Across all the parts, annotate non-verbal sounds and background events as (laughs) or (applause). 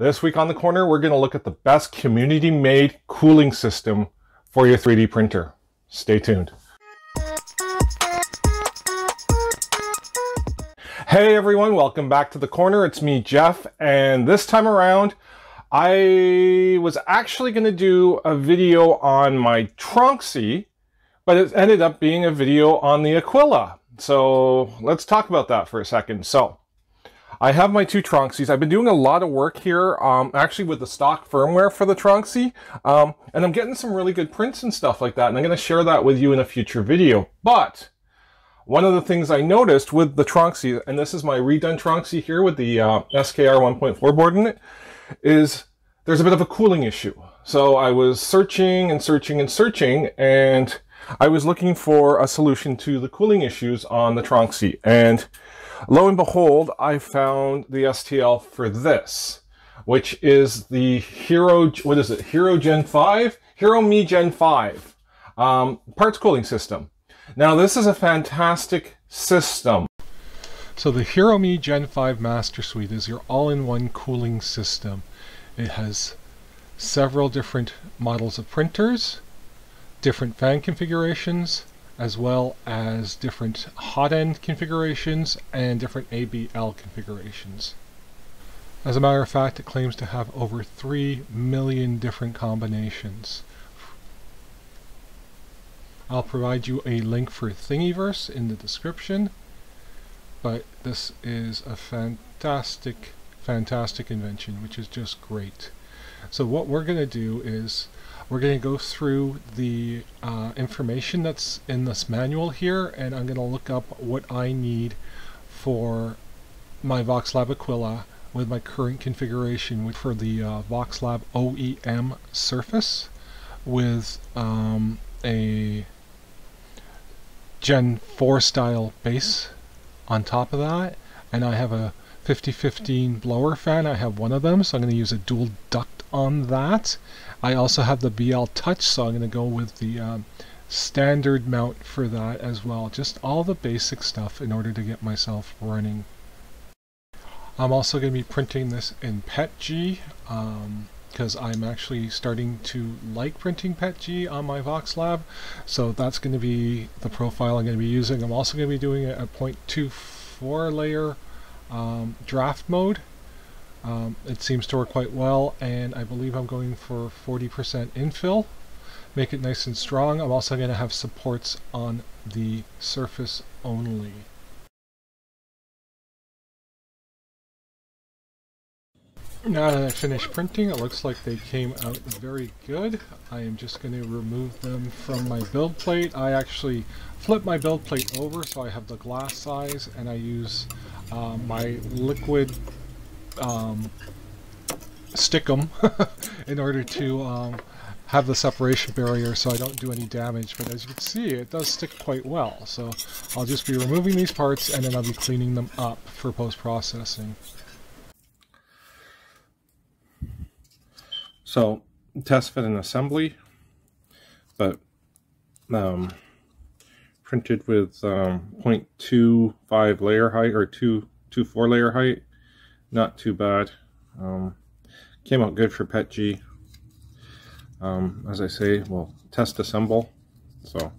This week on the corner, we're going to look at the best community-made cooling system for your 3D printer. Stay tuned. Hey everyone, welcome back to the corner. It's me, Jeff, and this time around, I was actually going to do a video on my Tronxy, but it ended up being a video on the Aquila. So let's talk about that for a second. So I have my two Tronxies. I've been doing a lot of work here, um, actually with the stock firmware for the Tronxy, um, and I'm getting some really good prints and stuff like that, and I'm going to share that with you in a future video. But one of the things I noticed with the Tronxy, and this is my redone Tronxy here with the uh, SKR 1.4 board in it, is there's a bit of a cooling issue. So I was searching and searching and searching, and I was looking for a solution to the cooling issues on the Tronxy. And lo and behold, I found the STL for this, which is the Hero, what is it, Hero Gen 5? Hero Me Gen 5 um, parts cooling system. Now this is a fantastic system. So the Hero Me Gen 5 Master Suite is your all-in-one cooling system. It has several different models of printers, different fan configurations, as well as different hot end configurations and different ABL configurations. As a matter of fact, it claims to have over 3 million different combinations. I'll provide you a link for Thingiverse in the description. But this is a fantastic, fantastic invention, which is just great. So what we're going to do is we're going to go through the uh, information that's in this manual here, and I'm going to look up what I need for my VoxLab Aquila with my current configuration for the uh, VoxLab OEM Surface with um, a Gen 4 style base on top of that. And I have a 5015 blower fan. I have one of them so I'm going to use a dual duct on that I also have the BL touch so I'm going to go with the um, standard mount for that as well just all the basic stuff in order to get myself running I'm also going to be printing this in PETG um, because I'm actually starting to like printing PETG on my VoxLab. So that's going to be the profile I'm going to be using. I'm also going to be doing it at 0.24 layer um, draft mode. Um, it seems to work quite well and I believe I'm going for 40% infill. Make it nice and strong. I'm also going to have supports on the surface only. Now that I finished printing, it looks like they came out very good. I am just going to remove them from my build plate. I actually flip my build plate over so I have the glass size and I use uh, my liquid um, them (laughs) in order to um, have the separation barrier so I don't do any damage. But as you can see, it does stick quite well. So I'll just be removing these parts and then I'll be cleaning them up for post-processing. So test fit and assembly, but um, printed with um, 0.25 layer height or 2, 2 4 layer height. Not too bad. Um, came out good for PETG. Um, as I say, we'll test assemble. So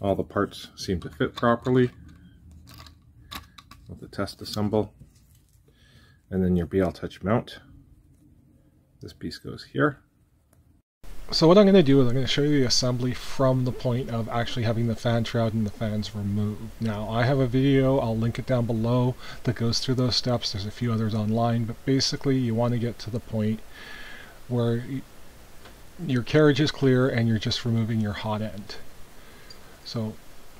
all the parts seem to fit properly with the test assemble. And then your BL Touch mount. This piece goes here. So what I'm going to do is I'm going to show you the assembly from the point of actually having the fan shroud and the fans removed. Now I have a video, I'll link it down below, that goes through those steps. There's a few others online, but basically you want to get to the point where your carriage is clear and you're just removing your hot end. So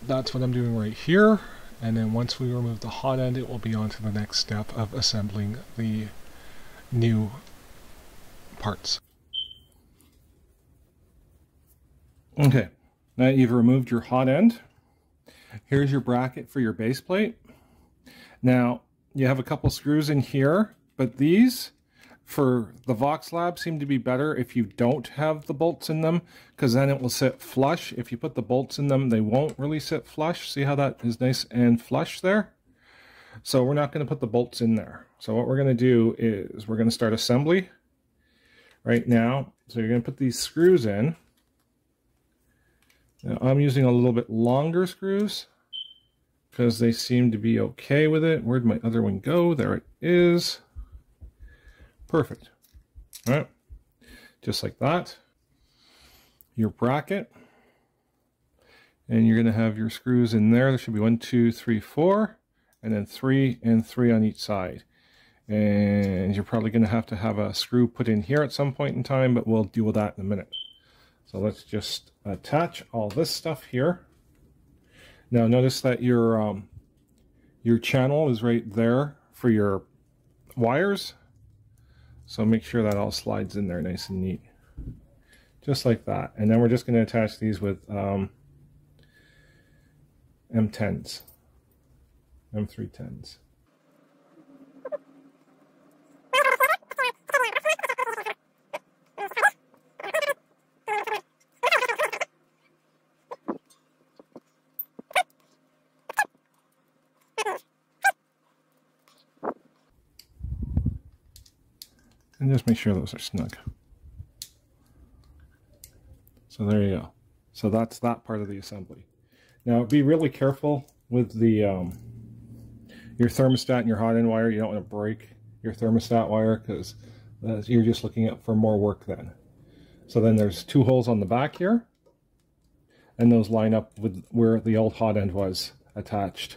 that's what I'm doing right here. And then once we remove the hot end, it will be on to the next step of assembling the new parts. Okay, now you've removed your hot end. Here's your bracket for your base plate. Now, you have a couple screws in here, but these for the VoxLab seem to be better if you don't have the bolts in them, because then it will sit flush. If you put the bolts in them, they won't really sit flush. See how that is nice and flush there? So we're not going to put the bolts in there. So what we're going to do is we're going to start assembly right now. So you're going to put these screws in. Now I'm using a little bit longer screws because they seem to be okay with it. Where'd my other one go? There it is. Perfect. All right. Just like that. Your bracket. And you're going to have your screws in there. There should be one, two, three, four, and then three and three on each side. And you're probably going to have to have a screw put in here at some point in time, but we'll deal with that in a minute. So let's just attach all this stuff here. Now notice that your um, your channel is right there for your wires. So make sure that all slides in there nice and neat. Just like that. And then we're just going to attach these with um, M10s, M310s. And just make sure those are snug. So there you go. So that's that part of the assembly. Now be really careful with the um, your thermostat and your hot end wire. You don't want to break your thermostat wire because you're just looking at for more work then. So then there's two holes on the back here and those line up with where the old hot end was attached.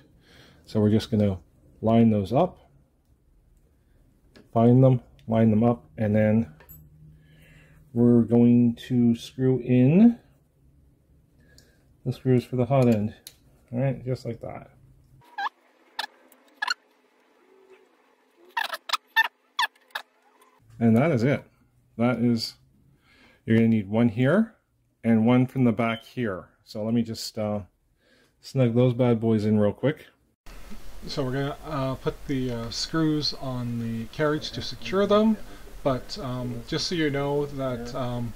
So we're just going to line those up, find them, line them up, and then we're going to screw in the screws for the hot end. All right, just like that. And that is it. That is, you're going to need one here and one from the back here. So let me just uh, snug those bad boys in real quick. So we're going to uh, put the uh, screws on the carriage to secure them, but um, just so you know that um,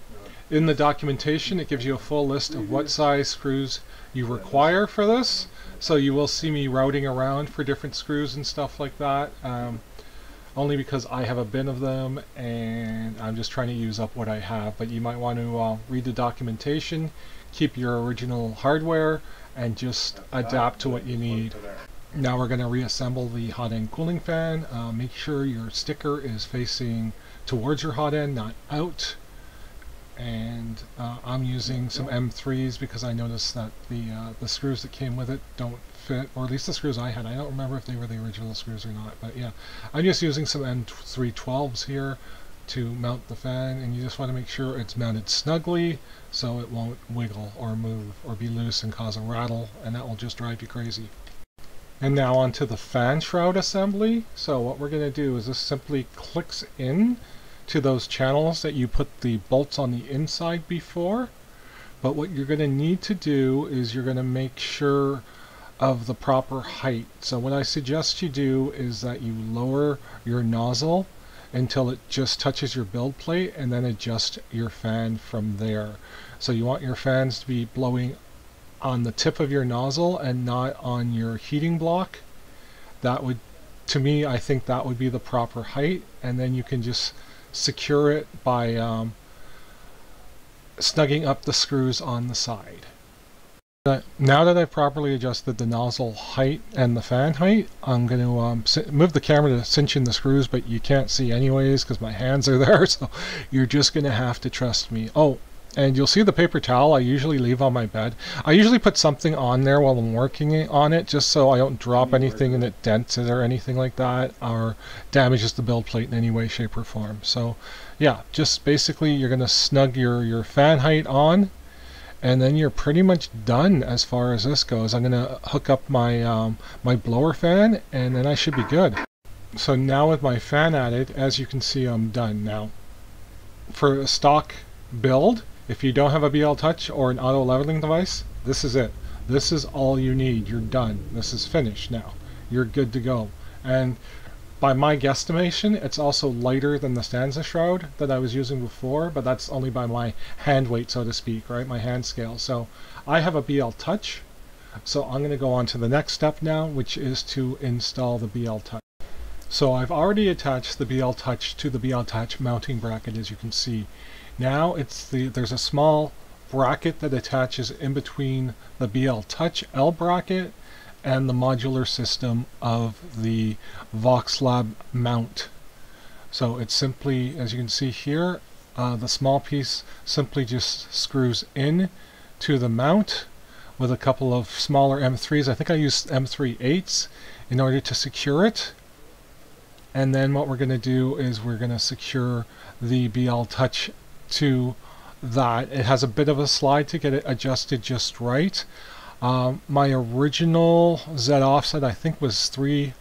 in the documentation it gives you a full list of what size screws you require for this. So you will see me routing around for different screws and stuff like that. Um, only because I have a bin of them and I'm just trying to use up what I have. But you might want to uh, read the documentation, keep your original hardware, and just adapt to what you need. Now we're going to reassemble the hot end cooling fan. Uh, make sure your sticker is facing towards your hot end, not out. And uh, I'm using some M3s because I noticed that the uh, the screws that came with it don't fit, or at least the screws I had. I don't remember if they were the original screws or not, but yeah. I'm just using some M312s here to mount the fan, and you just want to make sure it's mounted snugly so it won't wiggle or move or be loose and cause a rattle, and that will just drive you crazy. And now onto the fan shroud assembly. So what we're going to do is this simply clicks in to those channels that you put the bolts on the inside before. But what you're going to need to do is you're going to make sure of the proper height. So what I suggest you do is that you lower your nozzle until it just touches your build plate and then adjust your fan from there. So you want your fans to be blowing on the tip of your nozzle and not on your heating block. That would, to me, I think that would be the proper height. And then you can just secure it by um, snugging up the screws on the side. Now that I've properly adjusted the nozzle height and the fan height, I'm going to um, move the camera to cinch in the screws, but you can't see anyways because my hands are (laughs) there, so you're just going to have to trust me. Oh, and you'll see the paper towel I usually leave on my bed. I usually put something on there while I'm working on it just so I don't drop anything and it dents it or anything like that or damages the build plate in any way, shape, or form. So yeah, just basically you're going to snug your, your fan height on and then you're pretty much done as far as this goes. I'm going to hook up my, um, my blower fan and then I should be good. So now with my fan added, as you can see I'm done now. For a stock build, if you don't have a BL Touch or an auto leveling device, this is it. This is all you need. You're done. This is finished now. You're good to go. And by my guesstimation, it's also lighter than the Satsana Shroud that I was using before, but that's only by my hand weight, so to speak, right? My hand scale. So I have a BL Touch, So I'm going to go on to the next step now, which is to install the BL Touch. So I've already attached the BL Touch to the BL Touch mounting bracket, as you can see. Now it's the there's a small bracket that attaches in between the BL Touch L bracket and the modular system of the VoxLab mount. So it's simply, as you can see here, uh, the small piece simply just screws in to the mount with a couple of smaller M3s. I think I used M3 8s in order to secure it. And then what we're going to do is we're going to secure the BL Touch to that. It has a bit of a slide to get it adjusted just right. Um, my original Z offset I think was 3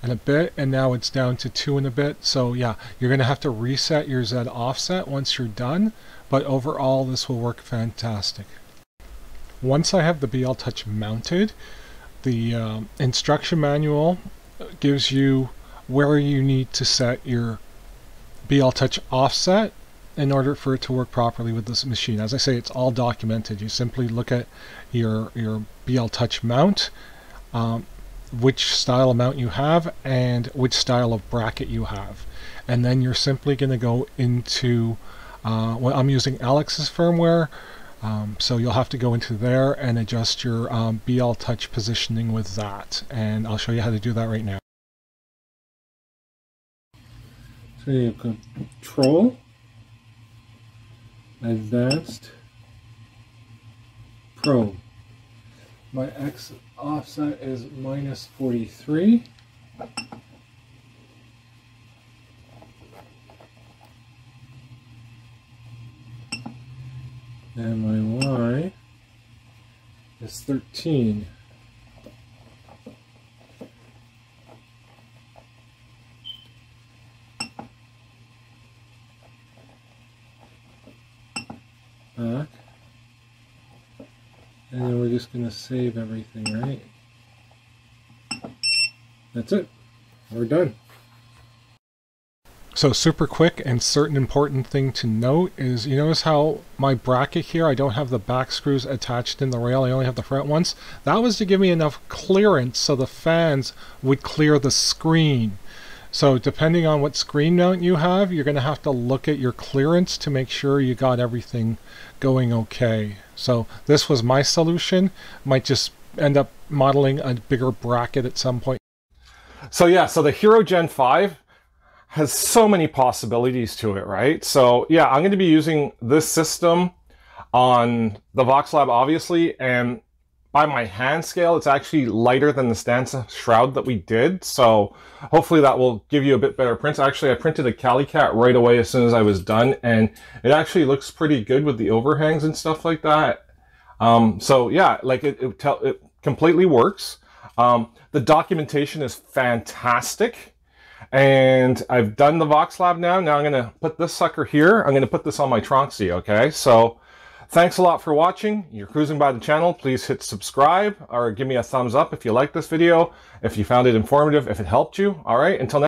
and a bit and now it's down to 2 and a bit. So yeah, you're going to have to reset your Z offset once you're done. But overall this will work fantastic. Once I have the BL Touch mounted, the um, instruction manual gives you where you need to set your BL Touch offset in order for it to work properly with this machine. As I say, it's all documented. You simply look at your, your BL Touch mount, um, which style of mount you have, and which style of bracket you have. And then you're simply going to go into, uh, well, I'm using Alex's firmware, um, so you'll have to go into there and adjust your um, BL Touch positioning with that. And I'll show you how to do that right now. So you control, advanced, pro. My X offset is minus 43. and my y is 13. Back. And then we're just going to save everything, right? That's it. We're done. So super quick and certain important thing to note is you notice how my bracket here, I don't have the back screws attached in the rail, I only have the front ones. That was to give me enough clearance so the fans would clear the screen. So depending on what screen mount you have, you're going to have to look at your clearance to make sure you got everything going okay. So this was my solution. Might just end up modeling a bigger bracket at some point. So yeah, so the Hero Gen 5 has so many possibilities to it, right? So yeah, I'm going to be using this system on the VoxLab, obviously, and by my hand scale, it's actually lighter than the Satsana shroud that we did. So hopefully that will give you a bit better prints. Actually, I printed a Calicat right away as soon as I was done, and it actually looks pretty good with the overhangs and stuff like that. Um, so yeah, like it, it, it completely works. Um, the documentation is fantastic. And I've done the Vox Lab now. Now I'm going to put this sucker here. I'm going to put this on my Tronxy, okay? So thanks a lot for watching. You're cruising by the channel. Please hit subscribe or give me a thumbs up if you like this video, if you found it informative, if it helped you. All right, until next